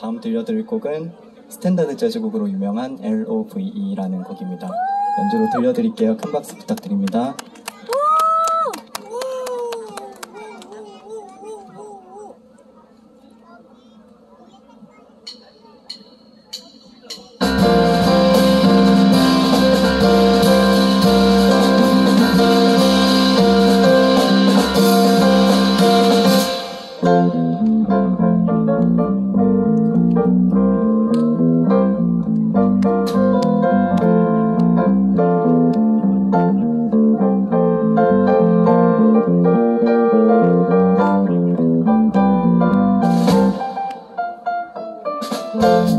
다음 들려드릴 곡은 스탠다드 재즈곡으로 유명한 L.O.V.E라는 곡입니다. 연주로 들려드릴게요. 큰 박수 부탁드립니다. Thank